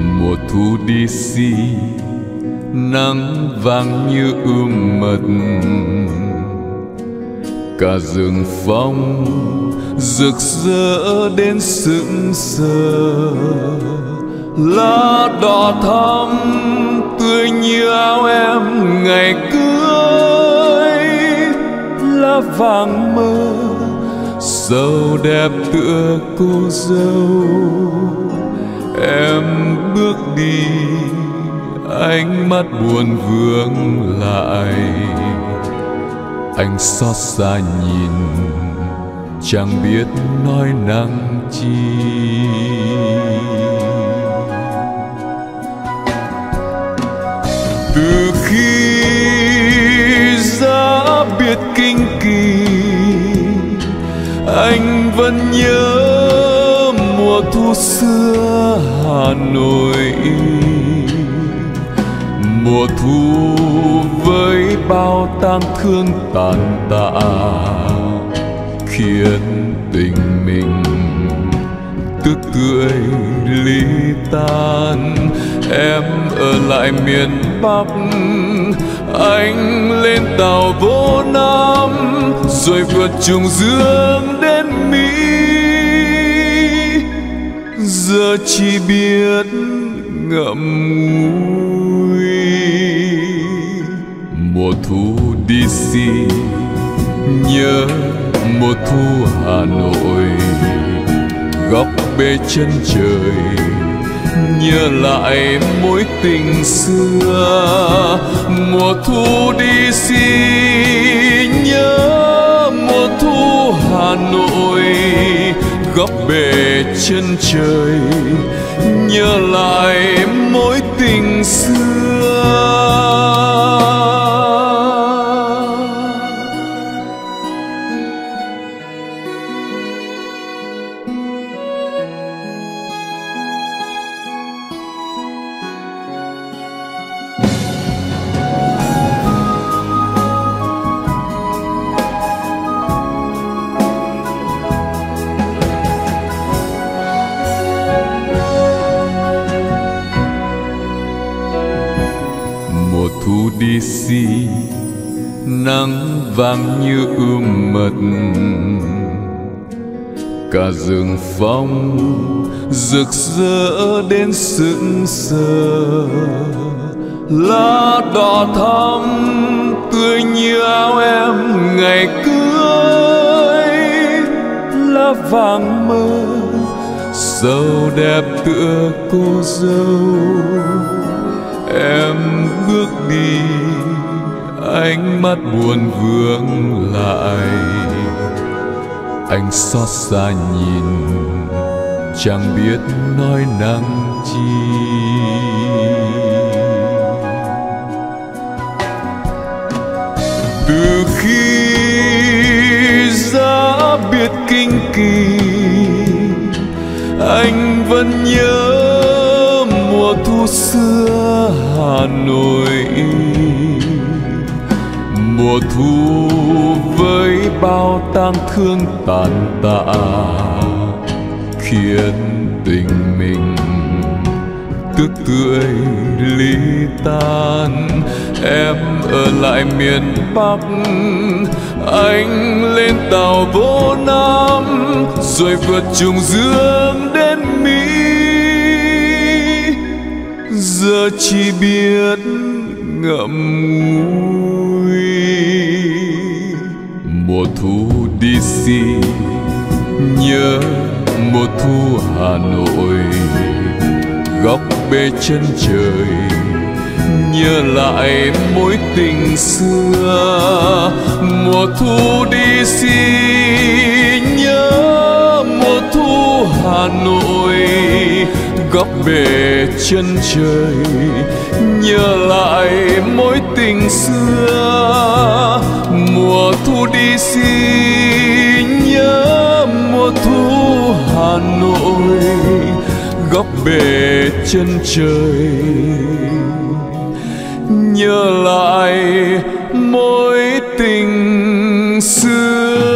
Mùa thu đi si, nắng vàng như ươm mật. Cả rừng phong rực rỡ đến sững sờ. Lá đỏ thắm tươi như áo em ngày cưới. Lá vàng mơ dâu đẹp tựa cô dâu em bước đi, ánh mắt buồn vương lại. Anh xót xa nhìn, chẳng biết nói năng chi. Từ khi ra biết kinh kỳ, anh vẫn nhớ mùa thu xưa hà nội. Mùa thu với bao tang thương tàn tạ, khiến tình mình tước tươi ly tan. Em ở lại miền bắc, anh lên tàu vô nam, rồi vượt trùng dương đến mỹ giờ chỉ biết ngậm ngùi. Mùa thu đi xin nhớ mùa thu Hà Nội. Góc bê chân trời, nhớ lại mối tình xưa. Mùa thu đi xin góc bể chân trời. Nhớ lại mối tình xưa. Gì? Nắng vàng như ươm mật. Cả rừng phong rực rỡ đến sững sờ. Lá đỏ thắm tươi như áo em ngày cưới. Lá vàng mơ dâu đẹp tựa cô dâu. Em bước đi ánh mắt buồn vương lại. Anh xót xa nhìn, chẳng biết nói năng chi. Từ khi ra biết kinh kỳ, anh vẫn nhớ mùa thu xưa Hà Nội mùa thu với bao tang thương tàn tạ, khiến tình mình tức tươi ly tan. Em ở lại miền bắc, anh lên tàu vô nam, rồi vượt trùng dương đến mỹ. Giờ chỉ biết ngậm ngùi thu DC nhớ mùa thu Hà Nội. Góc bê chân trời, nhớ lại mối tình xưa. Mùa thu DC nhớ mùa thu Hà Nội góc bể chân trời, nhớ lại mối tình xưa. Mùa thu đi xin nhớ, mùa thu Hà Nội góc bể chân trời. Nhớ lại mối tình xưa.